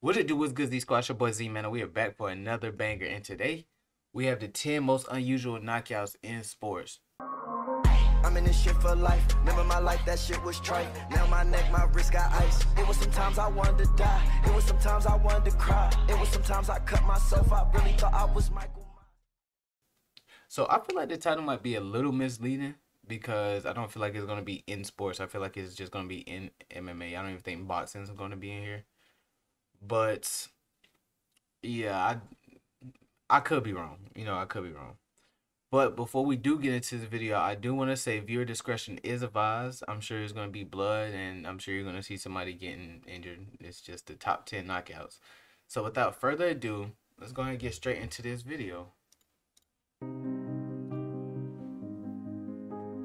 What it do? What's good? Z Squad, your boy Z Man. and We are back for another banger, and today we have the 10 most unusual knockouts in sports. I'm in this shit for life. Remember my life, that shit was trite. Now my neck, my wrist got ice. It was sometimes I wanted to die. It was sometimes I wanted to cry. It was sometimes I cut myself. I really thought I was Michael. So I feel like the title might be a little misleading because I don't feel like it's gonna be in sports. I feel like it's just gonna be in MMA. I don't even think boxing is gonna be in here. But yeah, I I could be wrong. You know, I could be wrong. But before we do get into the video, I do want to say viewer discretion is advised. I'm sure there's going to be blood and I'm sure you're going to see somebody getting injured. It's just the top 10 knockouts. So without further ado, let's go ahead and get straight into this video.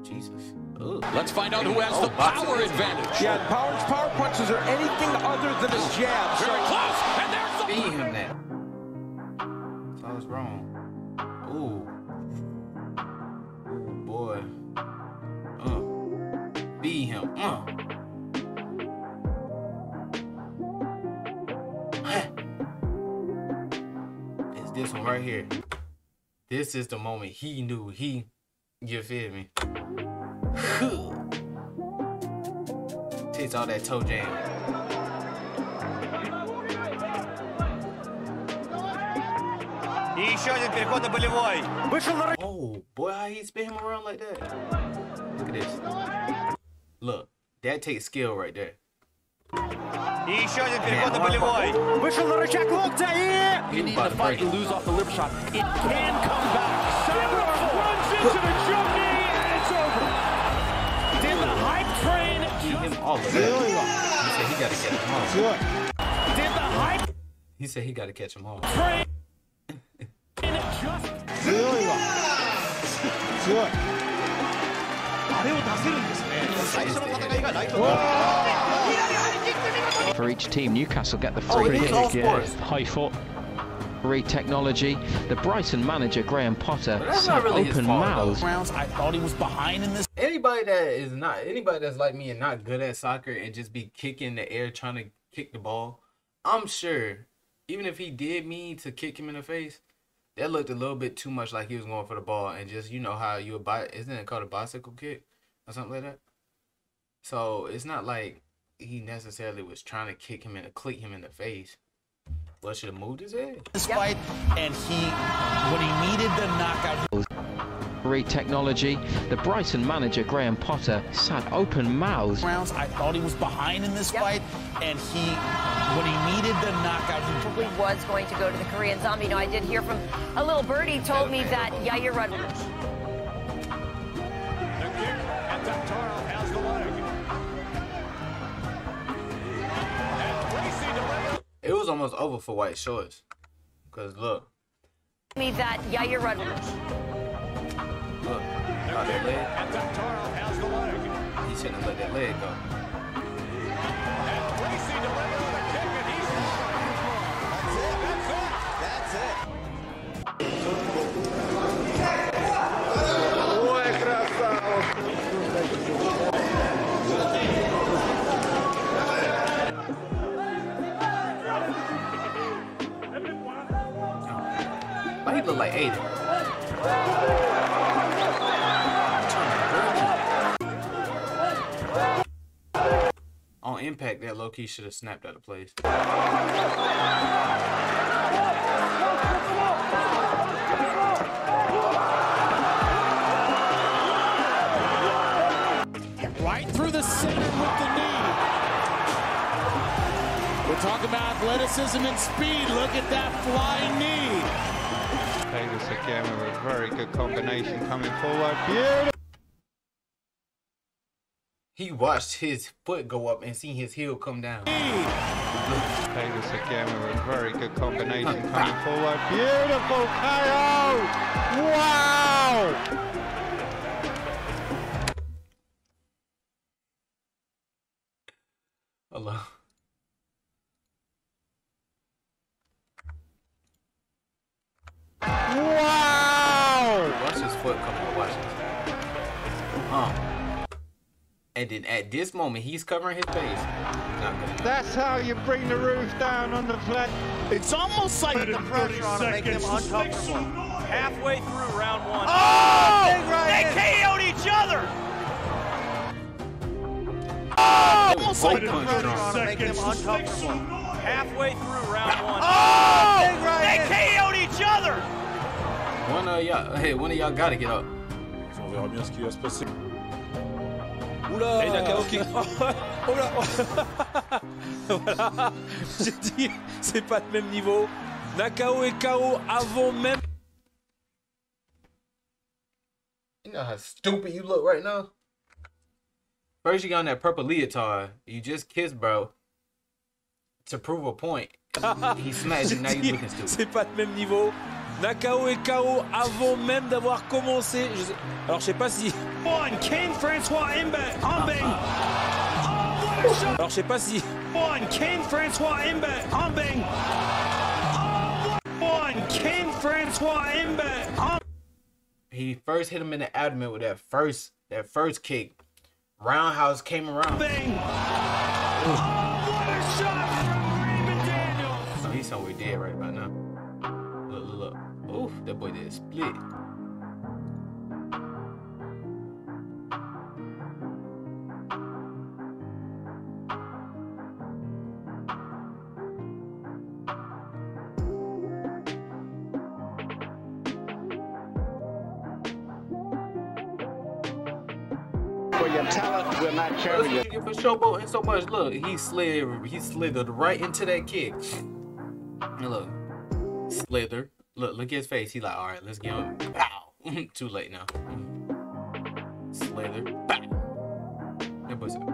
Jesus. Ugh. Let's find out who has Oh, the power advantage. Yeah, power, power punches are anything other than a jab. Very So close, and there's the Feed him. So I was wrong. Ooh. Ooh, boy. Uh. Feed him. Uh. It's this one right here. This is the moment he knew he, you feel me? Takes all that toe jam. И еще один переход на болевой. Oh, boy, how he spin him around like that? Look at this. Look, that takes skill right there. И еще один переход на болевой. вышел на рычаг локтя и... You need About to to fight break to it. lose off the liver shot. It can come back. runs into the Oh, he said he got to catch them all. Did the hype? He said he got to catch them all. For each team, Newcastle get the free oh. Yeah. High foot technology. The Brighton manager Graham Potter sat really open mouthed. I thought he was behind in this. Anybody that is not anybody that's like me and not good at soccer and just be kicking the air trying to kick the ball, I'm sure even if he did mean to kick him in the face, that looked a little bit too much like he was going for the ball and just you know how you a bi- isn't it called a bicycle kick or something like that? So it's not like he necessarily was trying to kick him in and click him in the face. Well, should have moved his head. This fight, and he, when he needed the knockout, Re technology. The Brighton manager Graham Potter sat open-mouthed. rounds. I thought he was behind in this fight, and he, when he needed the knockout, he probably was going to go to the Korean Zombie. Now, I did hear from a little birdie told me that Yair Rodriguez. It was almost over for white shorts. Cause look, me that Yair Rodriguez. How that leg. He shouldn't have let that leg go. On impact, that low key should have snapped out of place. right through the center with the knee. We're talking about athleticism and speed. Look at that flying knee. Davis again with a very good combination coming forward. Beautiful. He watched his foot go up and seen his heel come down. Davis again with a very good combination coming forward. Beautiful KO. Wow. Hello. And then at this moment, he's covering his face. That's how you bring the roof down on the flat. It's almost like the pressure on him make him uncomfortable. Halfway through round one. Oh! They KO'd each other. Oh! almost like Both punch pressure on him make him uncomfortable. Halfway through round oh! one. Oh! They KO'd each other. One of y'all, hey, one of y'all gotta get up. On verra bien ce qui va se passer. Oula Et Nakao qui- Oh là Voilà J'ai dit, c'est pas le même niveau. Nakao et KO avant même. You know how stupid you look right now? First, you got on that purple leotard. You just kissed, bro. To prove a point. He smashed you, now you J'ai looking stupid. C'est pas le même niveau. Nakao et KO avant même d'avoir commencé. Je sais- Alors je sais pas si. One, Ken Francois Imbert, Humbing. Oh, what a shot. Alors je sais pas si. One, Ken Francois Imbert, Humbing. Oh, what- one, Ken Francois Imbert, Humbing. He first hit him in the abdomen with that first that first kick. Roundhouse came around. Oh, what a shot from Raymond Daniels. So he's somewhere dead right about now. That boy did split. For your talent will not carry you. For showboating so much. Look, he slid, he slithered right into that kick. Look, slither. Look, look at his face. He like, all right, let's get him. Pow. Too late now. Slither. Pow. That boy said,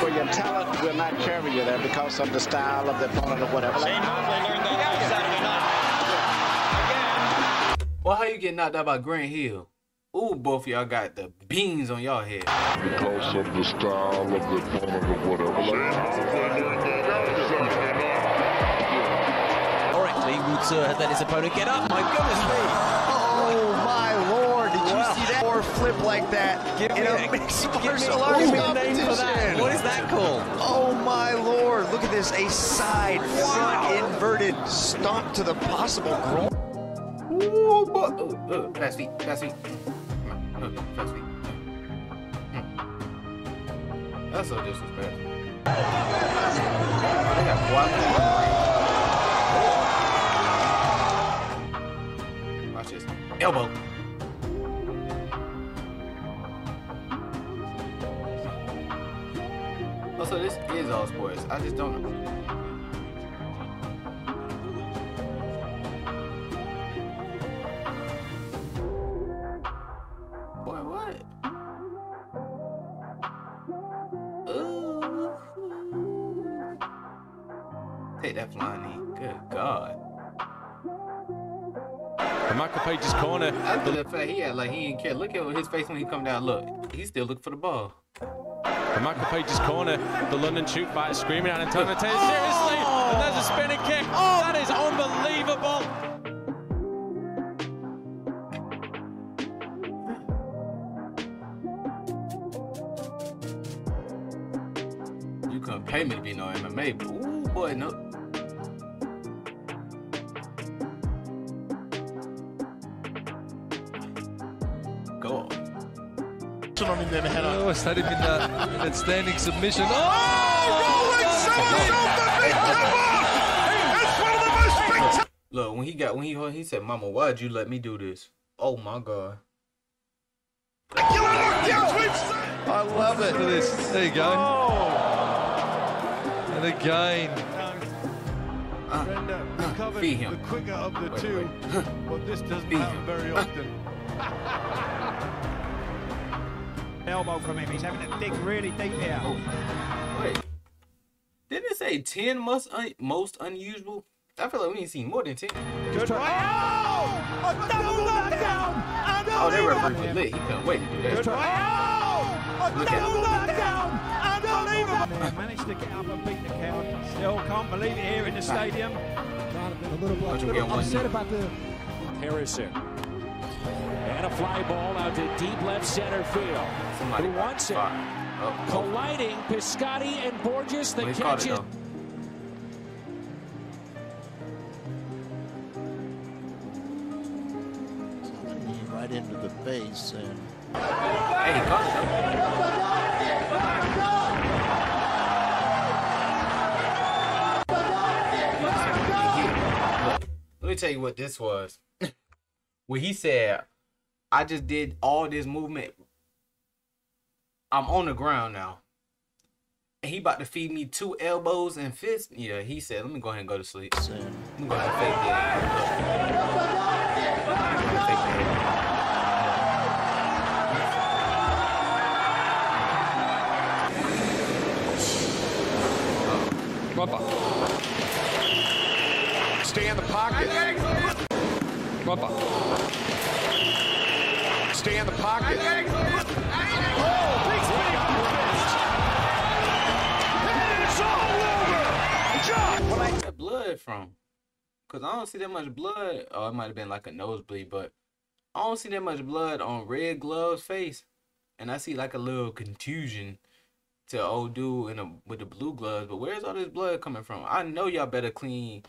For your talent will not carry you there because of the style of the opponent or whatever. Shane Mosley learned that on Saturday night. Well, how you get knocked out by Grant Hill? Ooh, both of y'all got the beans on y'all head. because of the style of the opponent or whatever. Correctly, Woods uh, had let his opponent get up. My goodness me. Oh my lord! Did you see that? Or flip like that Give in me a a- mixed give me- martial arts give me name for that. competition? What is that called? Oh my lord! Look at this: a side front inverted stomp to the possible groin. Ooh, boy. Ooh, ooh, fast feet, fast feet. Come on, uh, fast feet. Hmm. That's so disrespectful. They got one. Elbow. Also, this is all sports. I just don't know. Boy, what? Ooh. Take that flying knee. Good God. Michael Page's corner. After the fact, he had like he didn't care. Look at his face when he come down. Look, he still looking for the ball. And Michael Page's corner. The London shoot fighter screaming out Antonio Taylor. Seriously. And there's a spinning kick. That is unbelievable. You couldn't pay me to be no MMA, but ooh boy, no. Oh, it's had him in that, in that standing submission. Oh! oh Look, when he got when he he said, "Mama, why'd you let me do this?" Oh my God. I love it. Look at this. There you go. Oh. And again. Uh, uh, Brenda recovered feed him. the quicker of the Wait, two, wait. but this doesn't Feed happen him. very often. Elbow from him. He's having to dig really deep here. Oh, wait. Didn't it say ten most un- most unusual? I feel like we ain't seen more than ten. Good right. Oh! A double knockdown! Oh, that referee was lit. He couldn't wait to do that. Good right. Oh! A Look at double him. knockdown! Unbelievable! They managed to get up and beat the count. Still can't believe it here in the stadium. Watch him get one knee. Harrison. And a fly ball out to deep left center field. Somebody Who wants it? Oh, oh. Colliding, Piscotty and Borges. The Well, catch it, is though. Right into the face and. Hey, he caught it, let me tell you what this was. when he said, I just did all this movement. I'm on the ground now. And he about to feed me two elbows and fists. Yeah, he said, let me go ahead and go to sleep. Let me go ahead and fake that. Look. Let me go ahead and fake that. Bubba. Stay in the pocket. Bubba. Stay in the pocket. Oh, Where like that blood from? Cause I don't see that much blood. Oh, it might have been like a nosebleed, but I don't see that much blood on Red Glove's face, and I see like a little contusion to old dude in a, with the blue gloves. But where's all this blood coming from? I know y'all better clean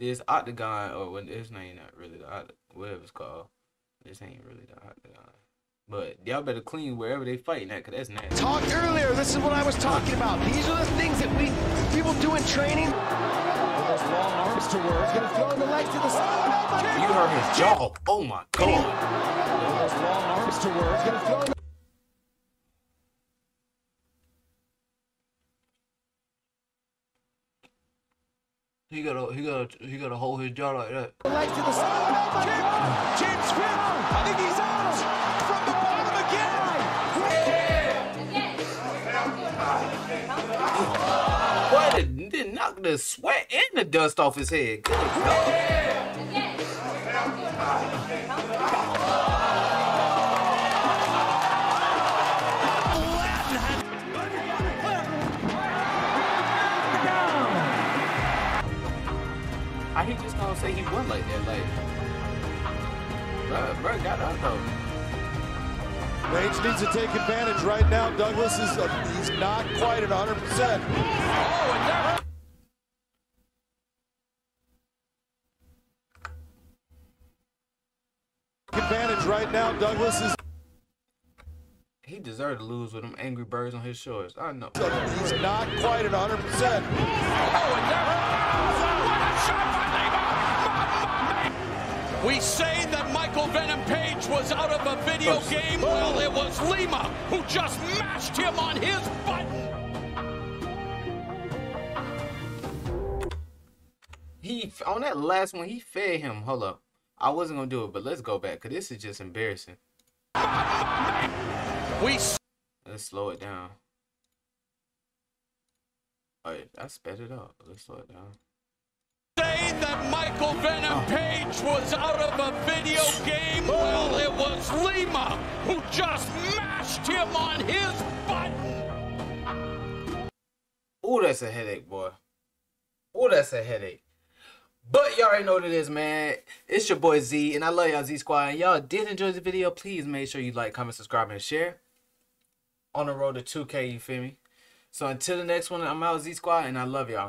this octagon or what this name not really the oct- whatever it's called. This ain't really the uh, octagon. Uh, but y'all better clean wherever they fighting at, cause that's nasty. Talked earlier. This is what I was talking about. These are the things that we people do in training. Those long arms to work. Gonna throw the legs to the side. Oh, you heard his jaw. Oh my god. Those long arms to work. Gonna throw He gotta, he gotta, he gotta hold his jaw like that. legs to the side. James Smith. I think he's out from the bottom again. Boy, it did knock the sweat and the dust off his head. Good God. Say he won like that? Like, bruh, bruh got out though. Reigns needs to take advantage right now. Douglas is uh, he's not quite at 100. percent Advantage right now. Douglas is He deserved to lose with them angry birds on his shorts. I know. he's not quite at 100. percent We say that Michael Venom Page was out of a video game. Well, it was Lima who just mashed him on his button. He on that last one, he fed him. Hold up. I wasn't gonna do it, but let's go back because this is just embarrassing. We Let's slow it down. Alright, I sped it up. Let's slow it down. Say that Michael Venom uh-huh. Page was out of a video game. Well, it was Lima who just mashed him on his button. Oh, that's a headache, boy. Oh, that's a headache. But y'all already know what it is, man. It's your boy Z, and I love y'all Z Squad. And y'all did enjoy the video. Please make sure you like, comment, subscribe, and share. On the road to 2K, you feel me? So until the next one, I'm out Z Squad, and I love y'all.